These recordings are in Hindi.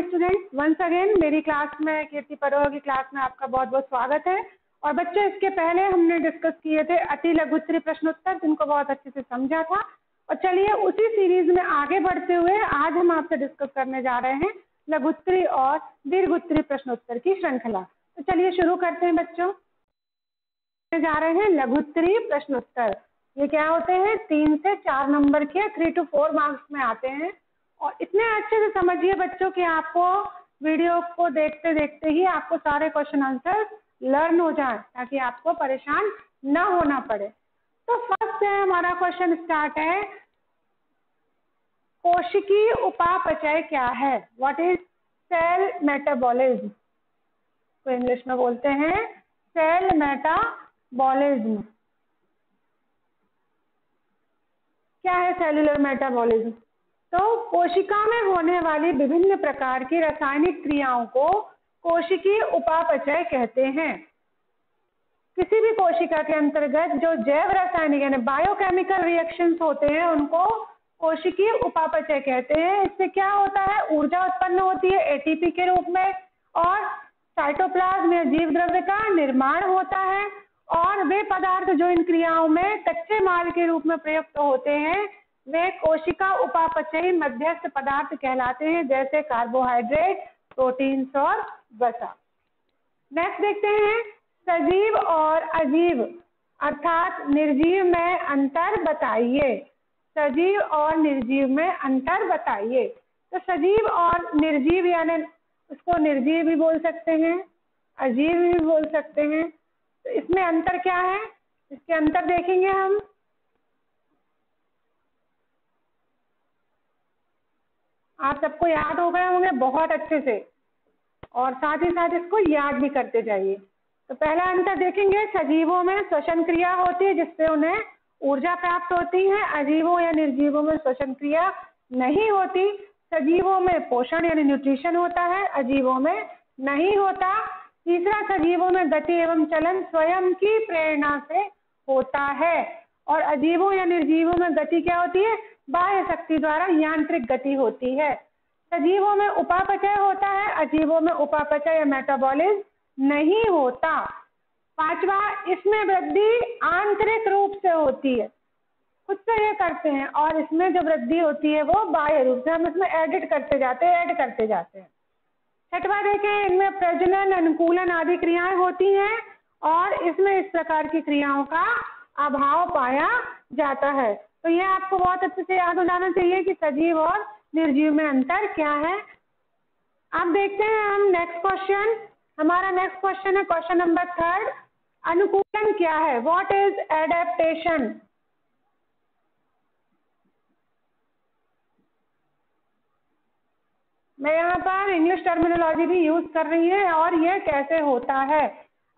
स्टूडेंट वंस अगेन मेरी क्लास में कीर्ति परोह की क्लास में आपका बहुत बहुत स्वागत है। और बच्चों, इसके पहले हमने डिस्कस किए थे अति लघुत्री प्रश्नोत्तर, जिनको बहुत अच्छे से समझा था। और चलिए, उसी सीरीज़ में आगे बढ़ते हुए आज हम आपसे डिस्कस करने जा रहे हैं लघुत्री और दीर्घोत्तरी प्रश्नोत्तर की श्रृंखला। तो चलिए शुरू करते हैं बच्चों। जा रहे हैं लघुत्तरी प्रश्नोत्तर। ये क्या होते हैं? तीन से चार नंबर के थ्री टू फोर मार्क्स में आते हैं। और इतने अच्छे से समझिए बच्चों कि आपको वीडियो को देखते देखते ही आपको सारे क्वेश्चन आंसर लर्न हो जाए, ताकि आपको परेशान न होना पड़े। तो फ़र्स्ट है हमारा क्वेश्चन स्टार्ट है, कोशिकी उपापचय क्या है? व्हाट इज़ सेल मेटाबॉलिज्म तो इंग्लिश में बोलते हैं सेल मेटाबॉलिज्म क्या है सेलुलर मेटाबॉलिज्म तो कोशिका में होने वाली विभिन्न प्रकार की रासायनिक क्रियाओं को कोशिकीय उपापचय कहते हैं। किसी भी कोशिका के अंतर्गत जो जैव रासायनिक यानी बायोकेमिकल रिएक्शंस होते हैं, उनको कोशिकीय उपापचय कहते हैं। इससे क्या होता है? ऊर्जा उत्पन्न होती है एटीपी के रूप में और साइटोप्लाज्म या जीव द्रव्य का निर्माण होता है और वे पदार्थ जो इन क्रियाओं में कच्चे माल के रूप में प्रयुक्त होते हैं वे कोशिका उपापचयी मध्यस्थ पदार्थ कहलाते हैं, जैसे कार्बोहाइड्रेट प्रोटीन्स और वसा। नेक्स्ट देखते हैं, सजीव और अजीव। अर्थात निर्जीव में अंतर बताइए। सजीव और निर्जीव में अंतर बताइए। तो सजीव और निर्जीव यानी उसको निर्जीव भी बोल सकते हैं, अजीव भी बोल सकते हैं। तो इसमें अंतर क्या है? इसके अंतर देखेंगे हम। आप सबको याद हो गए होंगे बहुत अच्छे से। और साथ ही साथ इसको याद भी करते जाइए। तो पहला अंतर देखेंगे, सजीवों में श्वसन क्रिया होती है, जिससे उन्हें ऊर्जा प्राप्त होती है। अजीवों या निर्जीवों में श्वसन क्रिया नहीं होती। सजीवों में पोषण यानी न्यूट्रिशन होता है, अजीवों में नहीं होता। तीसरा, सजीवों में गति एवं चलन स्वयं की प्रेरणा से होता है। और अजीवों या निर्जीवों में गति क्या होती है? बाह्य शक्ति द्वारा यांत्रिक गति होती है। सजीवों में उपापचय होता है, अजीवों में उपापचय या मेटाबॉलिज्म नहीं होता। पांचवा, इसमें वृद्धि आंतरिक रूप से होती है। खुद से ये करते हैं और इसमें जो वृद्धि होती है वो बाह्य रूप से, हम इसमें एडिट करते जाते हैं ऐड करते जाते हैं। छठवा देखें, इनमें प्रजनन, अनुकूलन आदि क्रियाएँ होती हैं और इसमें इस प्रकार की क्रियाओं का अभाव पाया जाता है। तो ये आपको बहुत अच्छे से याद हो जाना चाहिए कि सजीव और निर्जीव में अंतर क्या है। अब देखते हैं हम नेक्स्ट क्वेश्चन हमारा नेक्स्ट क्वेश्चन है क्वेश्चन नंबर थर्ड अनुकूलन क्या है? व्हाट इज़ एडेप्टेशन मैं यहाँ पर इंग्लिश टर्मिनोलॉजी भी यूज़ कर रही है और यह कैसे होता है?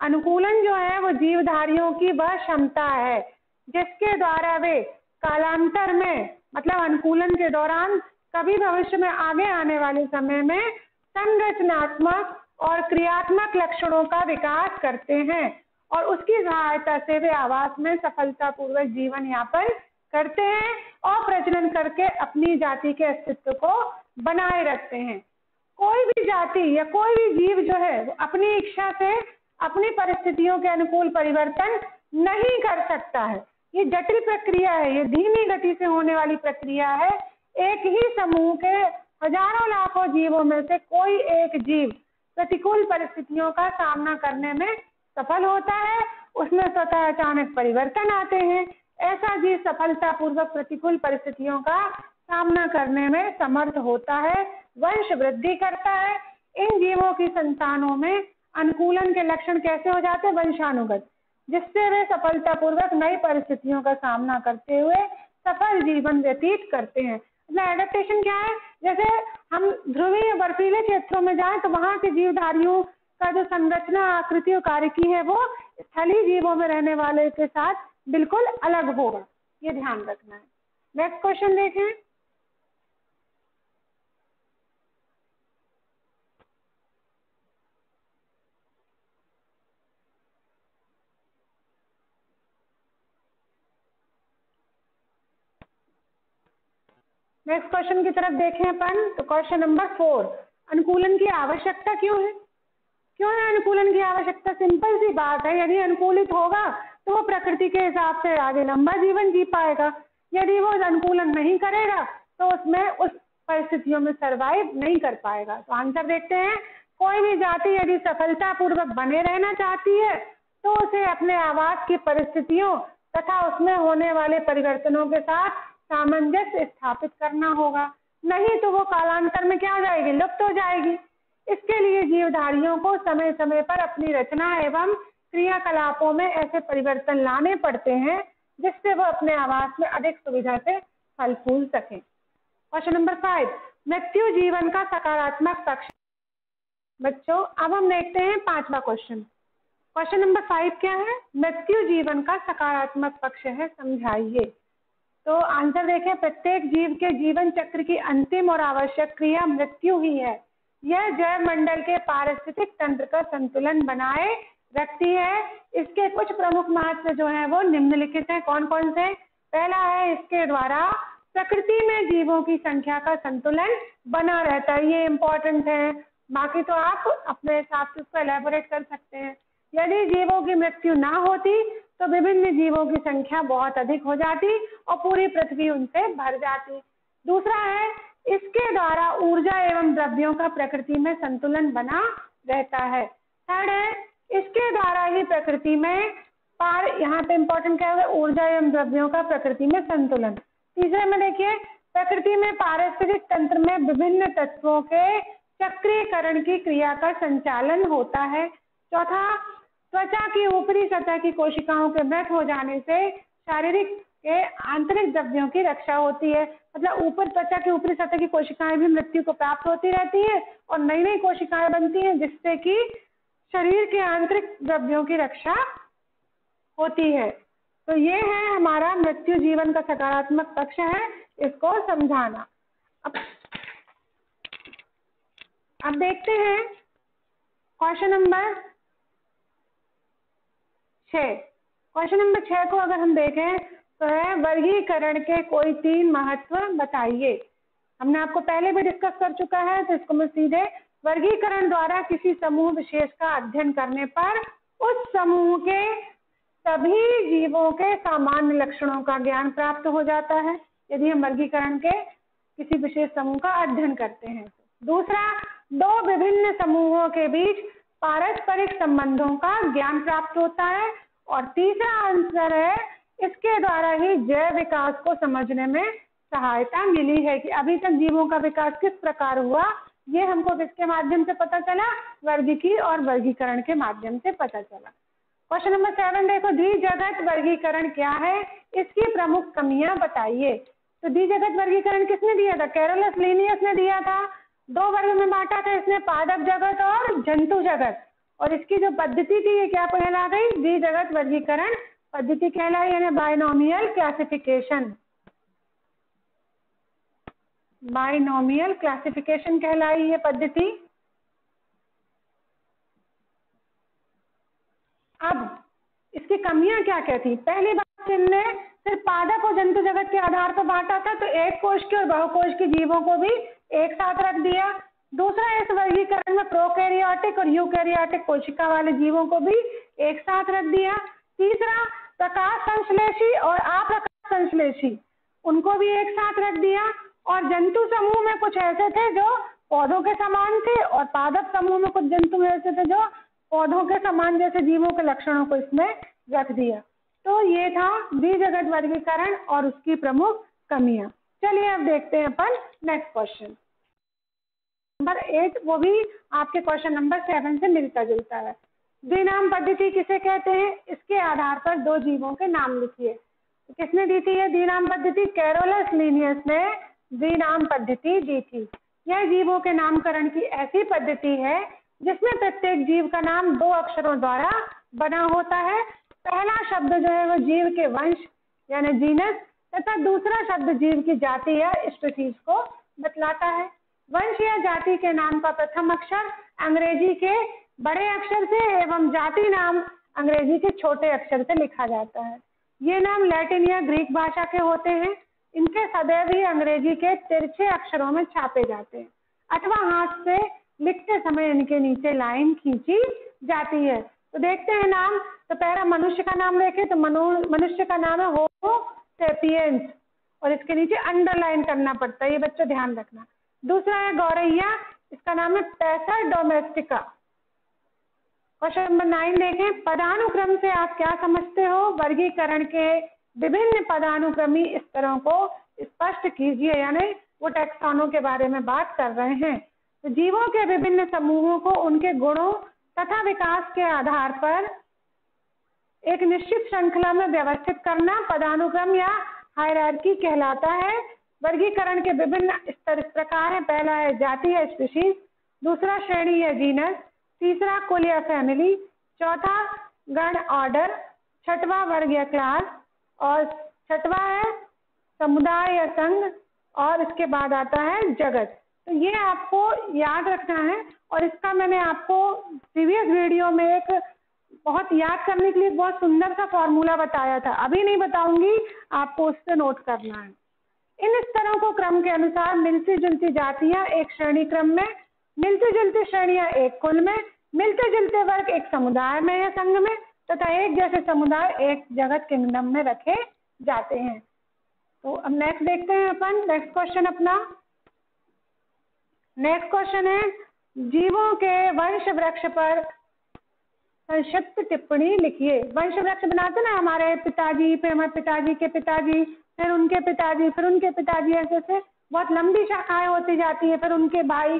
अनुकूलन जो है वो जीवधारियों की वह क्षमता है, जिसके द्वारा वे कालांतर में मतलब अनुकूलन के दौरान, कभी भविष्य में आगे आने वाले समय में संरचनात्मक और क्रियात्मक लक्षणों का विकास करते हैं और उसकी सहायता से वे आवास में सफलतापूर्वक जीवन यापन करते हैं और प्रजनन करके अपनी जाति के अस्तित्व को बनाए रखते हैं। कोई भी जाति या कोई भी जीव जो है, वो अपनी इच्छा से अपनी परिस्थितियों के अनुकूल परिवर्तन नहीं कर सकता है। ये जटिल प्रक्रिया है, ये धीमी गति से होने वाली प्रक्रिया है। एक ही समूह के हज़ारों लाखों जीवों में से कोई एक जीव प्रतिकूल परिस्थितियों का सामना करने में सफल होता है। उसमें स्वतः अचानक परिवर्तन आते हैं। ऐसा जीव सफलतापूर्वक प्रतिकूल परिस्थितियों का सामना करने में समर्थ होता है, वंश वृद्धि करता है। इन जीवों की संतानों में अनुकूलन के लक्षण कैसे हो जाते हैं? वंशानुगत। जिससे वे सफलतापूर्वक नई परिस्थितियों का सामना करते हुए सफल जीवन व्यतीत करते हैं। एडेप्टेशन क्या है? जैसे हम ध्रुवीय बर्फीले क्षेत्रों में जाएँ तो वहाँ के जीवधारियों का जो संरचना आकृति और कार्य की है, वो स्थलीय जीवों में रहने वाले के साथ बिल्कुल अलग होगा। ये ध्यान रखना है। नेक्स्ट क्वेश्चन देखें। नेक्स्ट क्वेश्चन की तरफ़ देखें अपन तो क्वेश्चन नंबर फोर अनुकूलन की आवश्यकता क्यों है? क्यों है अनुकूलन की आवश्यकता? सिंपल सी बात है, यदि अनुकूलित होगा तो वो प्रकृति के हिसाब से आगे लंबा जीवन जी पाएगा। यदि वो अनुकूलन नहीं करेगा तो उसमें उस परिस्थितियों में सरवाइव नहीं कर पाएगा। तो आंसर देखते हैं, कोई भी जाति यदि सफलतापूर्वक बने रहना चाहती है तो उसे अपने आवास की परिस्थितियों तथा उसमें होने वाले परिवर्तनों के साथ सामंजस्य स्थापित करना होगा। नहीं तो वो कालांतर में क्या हो जाएगी? लुप्त हो जाएगी। इसके लिए जीवधारियों को समय समय पर अपनी रचना एवं क्रियाकलापों में ऐसे परिवर्तन लाने पड़ते हैं, जिससे वो अपने आवास में अधिक सुविधा से फल फूल सके। क्वेश्चन नंबर फाइव मृत्यु जीवन का सकारात्मक पक्ष। बच्चों, अब हम देखते हैं पांचवा क्वेश्चन क्वेश्चन नंबर फाइव क्या है? मृत्यु जीवन का सकारात्मक पक्ष है, समझाइए। तो आंसर देखें, प्रत्येक जीव के जीवन चक्र की अंतिम और आवश्यक क्रिया मृत्यु ही है। यह जैव मंडल के पारिस्थितिक तंत्र का संतुलन बनाए रखती है। इसके कुछ प्रमुख महत्व जो है, वो निम्नलिखित है। कौन कौन से? पहला है, इसके द्वारा प्रकृति में जीवों की संख्या का संतुलन बना रहता है। ये इम्पोर्टेंट है। बाकी तो आप अपने हिसाब से उसको एलेबोरेट कर सकते हैं। यदि जीवों की मृत्यु ना होती तो विभिन्न जीवों की संख्या बहुत अधिक हो जाती और पूरी पृथ्वी उनसे भर जाती। दूसरा है, इसके द्वारा ऊर्जा एवं द्रव्यों का प्रकृति में संतुलन बना रहता है। थर्ड है, इसके द्वारा ही प्रकृति में पार, यहाँ पे इंपॉर्टेंट क्या है? ऊर्जा एवं द्रव्यों का प्रकृति में संतुलन। तीसरे में देखिए, प्रकृति में पारिस्थितिक तंत्र में विभिन्न तत्वों के चक्रीकरण की क्रिया का संचालन होता है। चौथा त्वचा की ऊपरी सतह की कोशिकाओं के मृत हो जाने से शारीरिक के आंतरिक द्रव्यों की रक्षा होती है। मतलब ऊपर त्वचा की ऊपरी सतह की कोशिकाएँ भी मृत्यु को प्राप्त होती रहती है और नई नई कोशिकाएँ बनती हैं, जिससे कि शरीर के आंतरिक द्रव्यों की रक्षा होती है। तो ये है हमारा मृत्यु जीवन का सकारात्मक पक्ष है, इसको समझाना। अब अब देखते हैं। क्वेश्चन नंबर छ। क्वेश्चन नंबर छह को अगर हम देखें तो है वर्गीकरण के कोई तीन महत्व बताइए। हमने आपको पहले भी डिस्कस कर चुका है तो इसको मैं सीधे वर्गीकरण द्वारा किसी समूह विशेष का अध्ययन करने पर उस समूह के सभी जीवों के सामान्य लक्षणों का ज्ञान प्राप्त हो जाता है, यदि हम वर्गीकरण के किसी विशेष समूह का अध्ययन करते हैं। दूसरा, दो विभिन्न समूहों के बीच पारस्परिक संबंधों का ज्ञान प्राप्त होता है और तीसरा आंसर है, इसके द्वारा ही जैव विकास को समझने में सहायता मिली है कि अभी तक जीवों का विकास किस प्रकार हुआ, ये हमको किसके माध्यम से पता चला? वर्गीकी और वर्गीकरण के माध्यम से पता चला। क्वेश्चन नंबर सेवन, देखो द्विजगत वर्गीकरण क्या है? इसकी प्रमुख कमियाँ बताइए। तो द्विजगत वर्गीकरण किसने दिया था? कैरोलस लीनियस ने दिया था। दो वर्ग में बांटा था इसने, पादप जगत और जंतु जगत। और इसकी जो पद्धति थी, ये क्या कहला गई? द्विजगत वर्गीकरण पद्धति कहलाई, यानी बायनोमियल क्लासिफिकेशन। बाइनोमियल क्लासिफिकेशन कहलाई ये पद्धति। अब इसकी कमियाँ क्या क्या थी पहली बात इनने सिर्फ़ पादप और जंतु जगत के आधार पर बांटा था तो एक कोष के और बहुकोष के जीवों को भी एक साथ रख दिया। दूसरा इस वर्गीकरण में प्रोकैरियोटिक और यूकैरियोटिक कोशिका वाले जीवों को भी एक साथ रख दिया। तीसरा, प्रकाश संश्लेषी और अप्रकाश संश्लेषी, उनको भी एक साथ रख दिया। और जंतु समूह में कुछ ऐसे थे जो पौधों के समान थे और पादप समूह में कुछ जंतु ऐसे थे जो पौधों के समान जैसे जीवों के लक्षणों को इसमें रख दिया। तो ये था द्विजगत वर्गीकरण और उसकी प्रमुख कमियाँ। चलिए अब देखते हैं अपन नेक्स्ट क्वेश्चन नंबर एट वो भी आपके क्वेश्चन नंबर सेवन से मिलता जुलता है। द्विनाम पद्धति किसे कहते हैं? इसके आधार पर दो जीवों के नाम लिखिए। किसने दी थी ये द्विनाम पद्धति? कैरोलस लीनियस ने द्विनाम पद्धति दी थी। यह जीवों के नामकरण की ऐसी पद्धति है, जिसमें प्रत्येक जीव का नाम दो अक्षरों द्वारा बना होता है। पहला शब्द जो है वो जीव के वंश, यानी जीनस तथा दूसरा शब्द जीव की जाति या स्पीसीज को बतलाता है। वंश या जाति के नाम का प्रथम अक्षर अंग्रेज़ी के बड़े अक्षर से एवं जाति नाम अंग्रेज़ी के छोटे अक्षर से लिखा जाता है। ये नाम लैटिन या ग्रीक भाषा के होते हैं। इनके सदैव ही अंग्रेज़ी के तिरछे अक्षरों में छापे जाते हैं। अथवा हाथ से लिखते समय इनके नीचे लाइन खींची जाती है। तो देखते हैं नाम। तो पहला मनुष्य का नाम देखें तो मनुष्य का नाम है होमो सेपियंस। और इसके नीचे अंडरलाइन करना पड़ता है। ये बच्चों ध्यान रखना। दूसरा है गौरैया, इसका नाम है पैसा डोमेस्टिका क्वेश्चन नंबर नाइन देखें, पदानुक्रम से आप क्या समझते हो? वर्गीकरण के विभिन्न पदानुक्रमी स्तरों को स्पष्ट कीजिए, यानी वो टैक्सॉनों के बारे में बात कर रहे हैं। तो जीवों के विभिन्न समूहों को उनके गुणों तथा विकास के आधार पर एक निश्चित श्रृंखला में व्यवस्थित करना पदानुक्रम या हायरार्की कहलाता है। वर्गीकरण के विभिन्न स्तर, प्रकार है। पहला है जाति है स्पीशीज दूसरा श्रेणी है जीनस तीसरा कुल या फैमिली चौथा गण ऑर्डर छठवा वर्ग या क्लास और छठवा है समुदाय या संघ और इसके बाद आता है जगत। तो ये आपको याद रखना है और इसका मैंने आपको प्रीवियस वीडियो में एक बहुत याद करने के लिए बहुत सुंदर सा फॉर्मूला बताया था। अभी नहीं बताऊँगी, आपको उससे नोट करना है। इन स्तरों को क्रम के अनुसार मिलती जुलती जातियाँ एक श्रेणी क्रम में, मिलती जुलती श्रेणियाँ एक कुल में, मिलते जुलते वर्ग एक समुदाय में या संघ में, तथा एक जैसे समुदाय एक जगत किंगडम में रखे जाते हैं। तो अब नेक्स्ट देखते हैं अपन नेक्स्ट क्वेश्चन अपना। नेक्स्ट क्वेश्चन है, जीवों के वंश वृक्ष पर संक्षिप्त टिप्पणी लिखिए। वंश वृक्ष बनाते ना हमारे पिताजी, फिर हमारे पिताजी के पिताजी फिर उनके पिताजी, फिर उनके पिताजी ऐसे ऐसे बहुत लंबी शाखाएँ होती जाती है, फिर उनके भाई।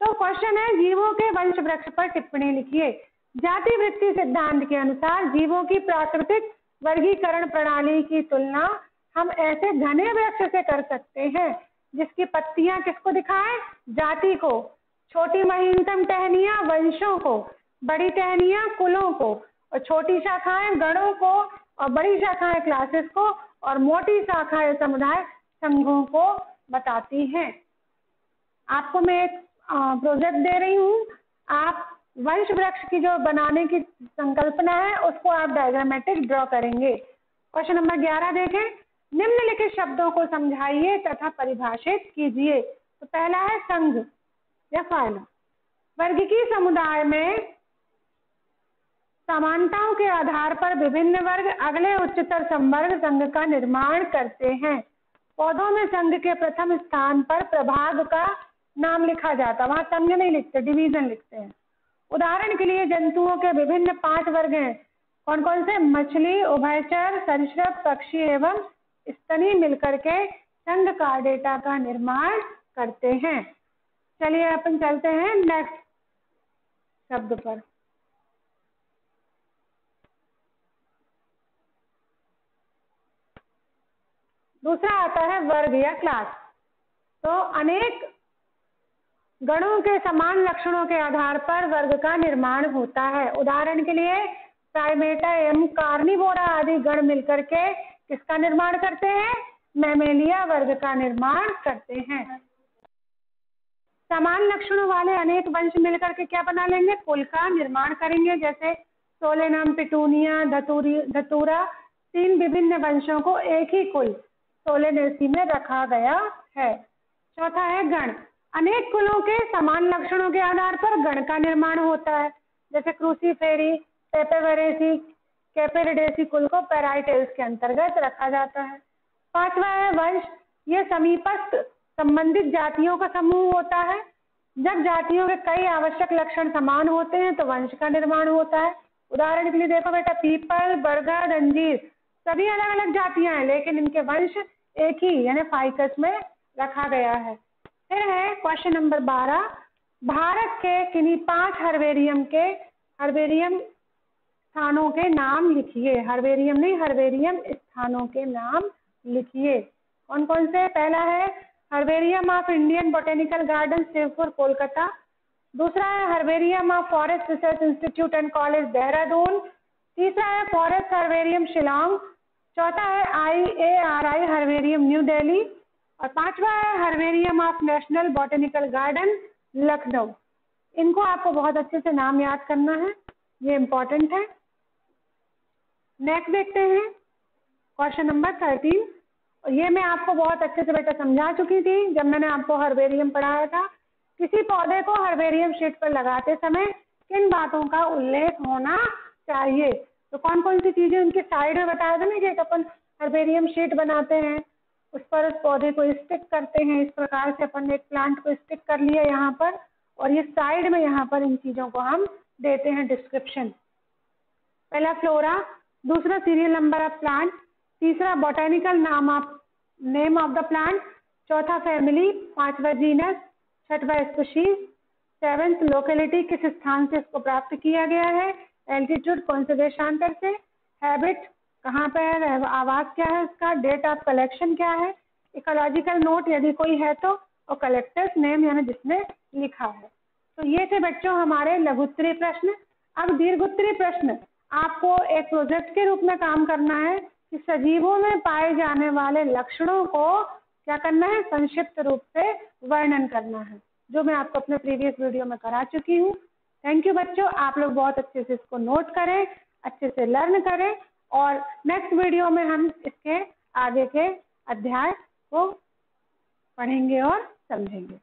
तो क्वेश्चन है, जीवों के वंश वृक्ष पर टिप्पणी लिखिए। जाति वृत्ति सिद्धांत के अनुसार जीवों की प्राकृतिक वर्गीकरण प्रणाली की तुलना हम ऐसे घने वृक्ष से कर सकते हैं, जिसकी पत्तियाँ किसको दिखाएँ? जाति को। छोटी महीनतम टहनियाँ वंशों को, बड़ी टहनियाँ कुलों को, और छोटी शाखाएँ गणों को, और बड़ी शाखाएँ क्लासेस को और मोटी शाखाएँ समुदाय संघों को बताती हैं। आपको मैं एक प्रोजेक्ट दे रही हूँ। आप वंश वृक्ष की जो बनाने की संकल्पना है, उसको आप डायग्रामेटिक ड्रॉ करेंगे। क्वेश्चन नंबर ग्यारह देखें। निम्नलिखित शब्दों को समझाइए तथा परिभाषित कीजिए। तो पहला है संघ या फायला वर्गीकी समुदाय में समानताओं के आधार पर विभिन्न वर्ग अगले उच्चतर संवर्ग संघ का निर्माण करते हैं। पौधों में संघ के प्रथम स्थान पर प्रभाग का नाम लिखा जाता वहाँ संघ नहीं लिखते डिवीज़न लिखते हैं। उदाहरण के लिए जंतुओं के विभिन्न पाँच वर्ग हैं। कौन कौन से? मछली, उभयचर, सरिसृप, पक्षी एवं स्तनी मिलकर के संघ का डेटा का निर्माण करते हैं। चलिए अपन चलते हैं नेक्स्ट शब्द पर। दूसरा आता है वर्ग या क्लास तो अनेक गणों के समान लक्षणों के आधार पर वर्ग का निर्माण होता है। उदाहरण के लिए प्राइमेटा एवं कार्निवोरा आदि गण मिलकर के किसका निर्माण करते हैं? मैमेलिया वर्ग का निर्माण करते हैं। समान लक्षणों वाले अनेक वंश मिलकर के क्या बना लेंगे? कुल का निर्माण करेंगे। जैसे सोलेनम पिटूनिया, धतूरी, धतूरा, तीन विभिन्न वंशों को एक ही कुल। सोलेनेसी में रखा गया है। चौथा है गण। अनेक कुलों के समान लक्षणों के आधार पर गण का निर्माण होता है। जैसे क्रूसीफेरी, पेपेवरेसी, कैपेरिडेसी कुल को पैराइटेल्स के अंतर्गत रखा जाता है। पांचवा है वंश। ये समीपस्थ संबंधित जातियों का समूह होता है। जब जातियों के कई आवश्यक लक्षण समान होते हैं तो वंश का निर्माण होता है। उदाहरण के लिए देखो बेटा, पीपल बरगद अंजीर सभी अलग अलग जातियाँ हैं, लेकिन इनके वंश एक ही, यानी फाइकस में रखा गया है। फिर है क्वेश्चन नंबर बारह। भारत के किन्हीं पाँच हर्बेरियम के, हर्बेरियम स्थानों के नाम लिखिए। हर्बेरियम नहीं, हर्बेरियम स्थानों के नाम लिखिए। कौन कौन से? पहला है, herbarium of Indian botanical garden Shivpur Kolkata. दूसरा है, herbarium of forest research institute and college, Dehradun. तीसरा है, फॉरेस्ट हर्बेरियम शिलोंग। चौथा है I A R I herbarium New Delhi. और पांचवा है herbarium of national botanical garden, Lucknow. इनको आपको बहुत अच्छे से नाम याद करना है। ये इम्पोर्टेंट है। नेक्स्ट देखते हैं। क्वेश्चन नंबर थर्टीन ये मैं आपको बहुत अच्छे से बेटा समझा चुकी थी, जब मैंने आपको हर्बेरियम पढ़ाया था। किसी पौधे को हर्बेरियम शीट पर लगाते समय किन बातों का उल्लेख होना चाहिए? तो कौन कौन सी चीज़ें उनके साइड में बताया था ना, कि अपन हर्बेरियम शीट बनाते हैं, उस पर उस पौधे को स्टिक करते हैं, इस प्रकार से अपन एक प्लांट को स्टिक कर लिया यहाँ पर, और ये साइड में यहाँ पर इन चीज़ों को हम देते हैं डिस्क्रिप्शन पहला फ्लोरा दूसरा सीरियल नंबर ऑफ़ प्लांट तीसरा बोटेनिकल नाम of name of the plant चौथा फैमिली पांचवा जीनस छठवा स्पीशीज सेवेंथ लोकेलिटी किस स्थान से इसको प्राप्त किया गया है एल्टीट्यूड कौन से देशांतर से हैबिट कहाँ पे है आवास क्या है उसका डेट ऑफ़ कलेक्शन क्या है? इकोलॉजिकल नोट यदि कोई है तो और कलेक्टर्स नेम यानी जिसने लिखा है। तो ये थे बच्चों हमारे लघुत्तरी प्रश्न। अब दीर्घोत्तरी प्रश्न। आपको एक प्रोजेक्ट के रूप में काम करना है कि सजीवों में पाए जाने वाले लक्षणों को क्या करना है? संक्षिप्त रूप से वर्णन करना है। जो मैं आपको अपने प्रीवियस वीडियो में करा चुकी हूँ। थैंक यू बच्चों। आप लोग बहुत अच्छे से इसको नोट करें, अच्छे से लर्न करें और नेक्स्ट वीडियो में हम इसके आगे के अध्याय को पढ़ेंगे और समझेंगे।